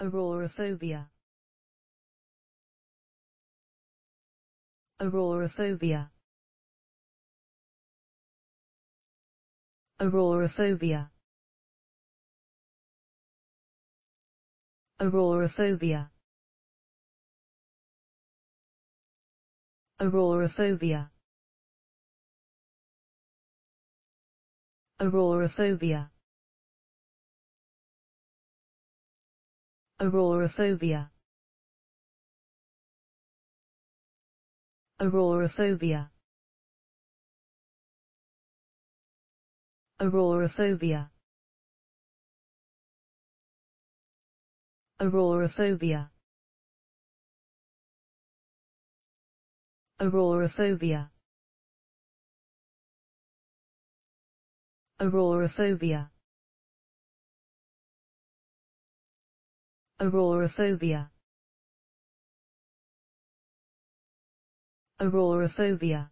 Aurorophobia. Aurorophobia. Aurorophobia. Aurorophobia. Aurorophobia. Aurorophobia. Aurorophobia. Aurorophobia. Aurorophobia. Aurorophobia. Aurorophobia. Aurorophobia. Aurorophobia Aurorophobia